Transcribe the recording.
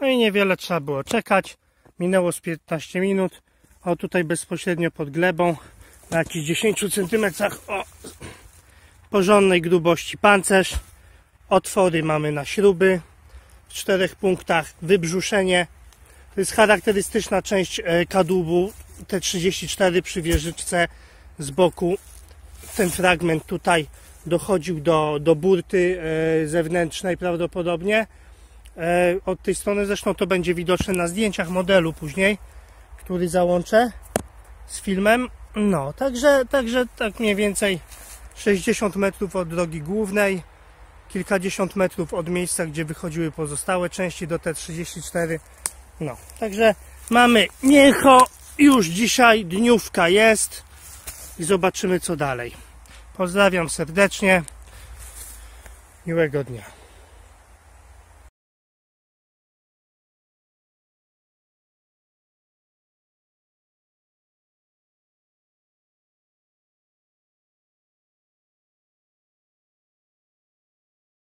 No i niewiele trzeba było czekać. Minęło z 15 minut. O tutaj bezpośrednio pod glebą na jakichś 10 cm o porządnej grubości pancerz. Otwory mamy na śruby w czterech punktach. Wybrzuszenie. To jest charakterystyczna część e, kadłubu T34 przy wieżyczce z boku. Ten fragment tutaj dochodził do, do burty e, zewnętrznej prawdopodobnie. E, Od tej strony zresztą to będzie widoczne na zdjęciach modelu później, który załączę z filmem. No, także, także tak mniej więcej 60 metrów od drogi głównej, kilkadziesiąt metrów od miejsca, gdzie wychodziły pozostałe części do T34. No, także mamy Miecho, już dzisiaj dniówka jest i zobaczymy co dalej. Pozdrawiam serdecznie, miłego dnia.